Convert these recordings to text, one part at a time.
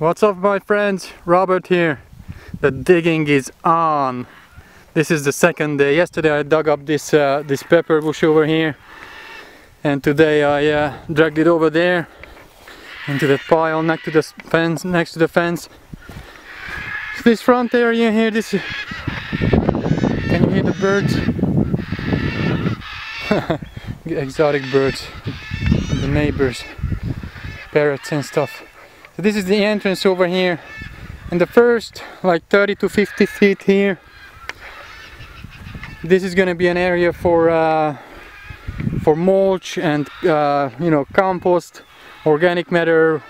What's up my friends? Robert here. The digging is on. This is the second day. Yesterday I dug up this uh, this pepper bush over here and today I uh, dragged it over there into the pile next to the fence next to the fence. This front area here this can you hear the birds? Exotic birds, the neighbors, parrots and stuff. So this is the entrance over here. And the first like 30 to 50 feet here this is gonna be an area for uh, for mulch and uh, you know compost organic matter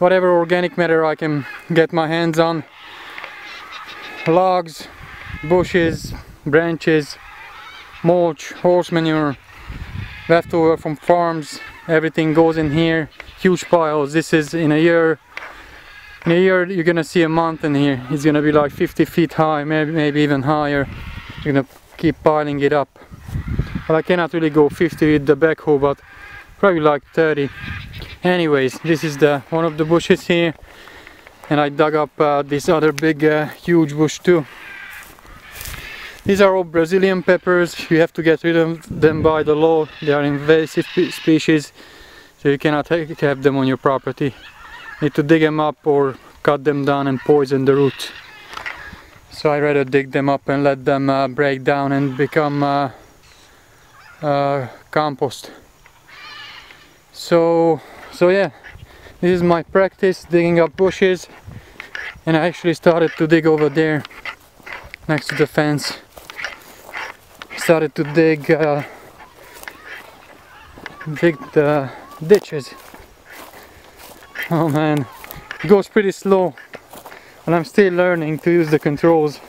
whatever organic matter I can get my hands on. Logs bushes branches mulch horse manure leftover from farms everything goes in here huge piles this is in a year in a year you're gonna see a mountain here. It's gonna be like 50 feet high maybe maybe even higher. You're gonna keep piling it up. But I cannot really go 50 with the backhoe but probably like 30 anyways this is the one of the bushes here. And I dug up uh, this other big uh, huge bush too. These are all Brazilian peppers. You have to get rid of them by the law. They are invasive species so you cannot have them on your property. You need to dig them up or cut them down and poison the roots. So I rather dig them up and let them uh, break down and become uh, uh, compost. So so yeah this is my practice digging up bushes. And I actually started to dig over there next to the fence. Started to dig uh, dig the ditches oh man. It goes pretty slow and I'm still learning to use the controls.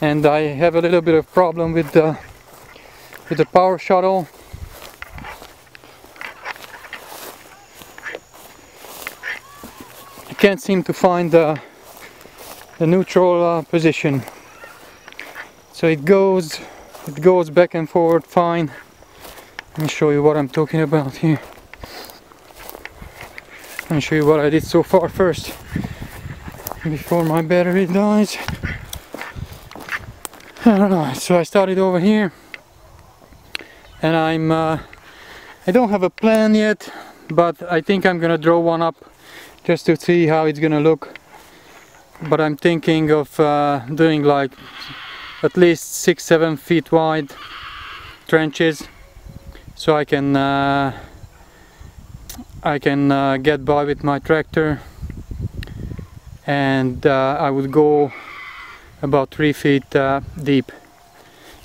And I have a little bit of problem with the with the power shuttle. I can't seem to find the the neutral uh, position. So it goes it goes back and forward fine. Let me show you what I'm talking about here me show you what I did so far first before my battery dies. So I started over here and I'm uh, I don't have a plan yet but I think I'm gonna draw one up just to see how it's gonna look. But I'm thinking of uh, doing like at least six seven feet wide trenches so I can uh, I can uh, get by with my tractor and uh, I would go about three feet uh, deep.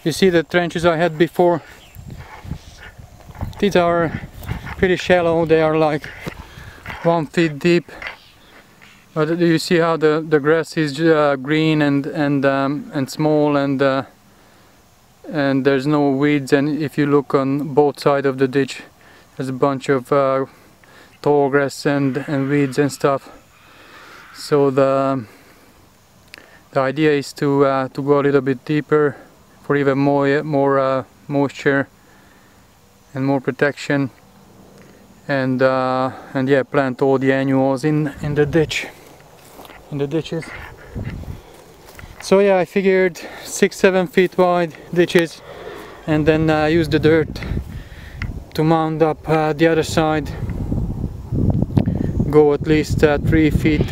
You see the trenches I had before? These are pretty shallow. They are like one feet deep. But you see how the the grass is uh, green and and um, and small and uh, and there's no weeds? And if you look on both sides of the ditch there's a bunch of uh, tall grass and, and weeds and stuff. So the the idea is to uh, to go a little bit deeper for even more more uh, moisture and more protection. And uh, and yeah plant all the annuals in in the ditch in the ditches. So yeah I figured six seven feet wide ditches and then uh, use the dirt to mount up uh, the other side go at least uh, three feet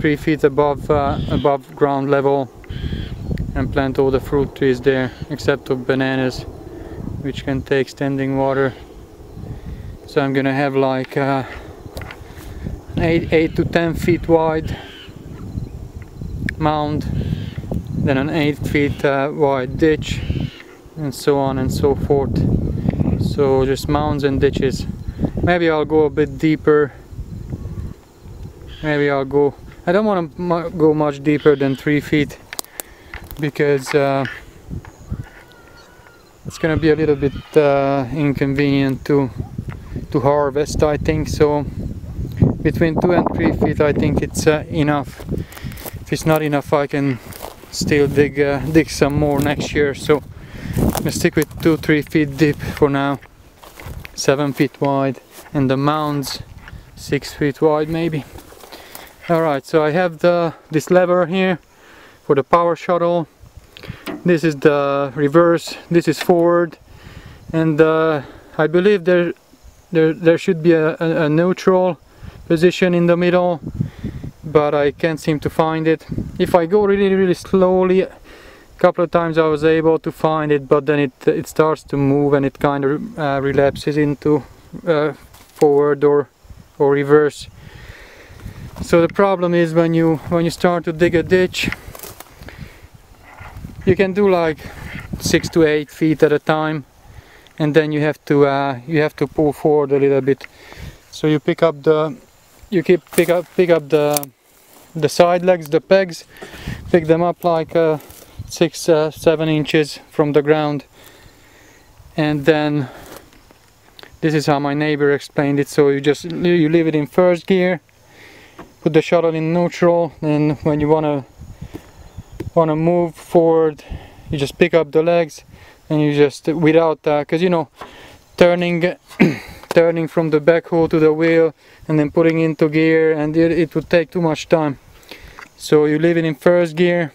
three feet above uh, above ground level and plant all the fruit trees there except of bananas which can take standing water. So I'm gonna have like uh, 8, 8 to 10 feet wide mound then an 8 feet uh, wide ditch and so on and so forth. So just mounds and ditches. Maybe I'll go a bit deeper maybe I'll go. I don't want to go much deeper than 3 feet because uh, it's gonna be a little bit uh, inconvenient to to harvest I think so. Between 2 and 3 feet I think it's uh, enough. If it's not enough I can still dig uh, dig some more next year so I'm stick with 2-3 feet deep for now. 7 feet wide and the mounds 6 feet wide maybe Alright, so I have the this lever here for the power shuttle. This is the reverse, this is forward, and uh, I believe there there there should be a, a, a neutral position in the middle, but I can't seem to find it. If I go really really slowly, a couple of times I was able to find it, but then it it starts to move and it kind of uh, relapses into uh, forward or or reverse so the problem is when you when you start to dig a ditch you can do like six to eight feet at a time and then you have to uh, you have to pull forward a little bit. So you pick up the you keep pick up pick up the the side legs the pegs pick them up like uh, six uh, seven inches from the ground. And then this is how my neighbor explained it. So you just you leave it in first gear put the shuttle in neutral and when you want to want to move forward you just pick up the legs and you just without because uh, you know turning turning from the backhoe to the wheel and then putting into gear and it, it would take too much time. So you leave it in first gear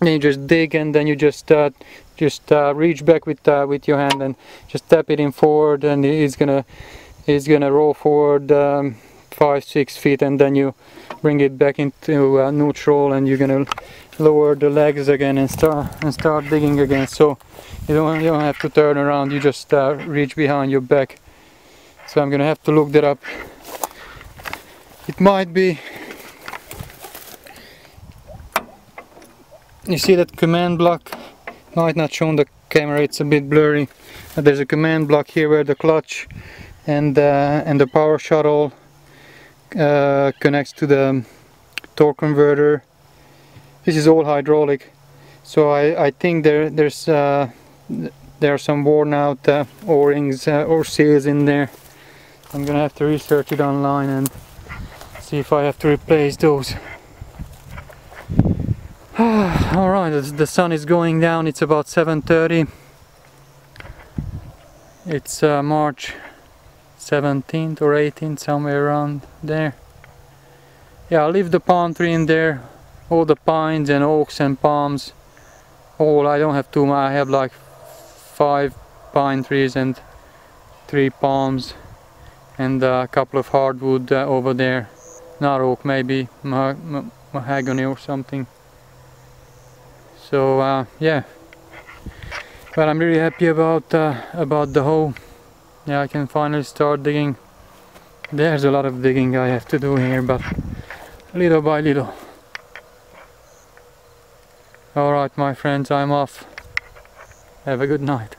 then you just dig and then you just uh, just uh, reach back with uh, with your hand and just tap it in forward and it's gonna it's gonna roll forward um, five six feet and then you bring it back into uh, neutral and you're gonna lower the legs again and start and start digging again. So you don't you don't have to turn around you just uh, reach behind your back. So I'm gonna have to look that up. It might be you see that command block? Might not show on the camera it's a bit blurry. But there's a command block here where the clutch and uh, and the power shuttle uh, connects to the torque converter this is all hydraulic. So I, I think there there's uh, there are some worn out uh, o-rings uh, or seals in there. I'm gonna have to research it online and see if I have to replace those. Alright the sun is going down. It's about 7.30 it's uh, March 17th or 18th somewhere around there. Yeah I'll leave the palm tree in there. All the pines and oaks and palms. All I don't have too much I have like five pine trees and three palms and a couple of hardwood uh, over there. Not oak maybe ma ma mahogany or something. So uh, yeah. But I'm really happy about uh, about the hole yeah I can finally start digging. There's a lot of digging I have to do here but little by little. Alright my friends I'm off. Have a good night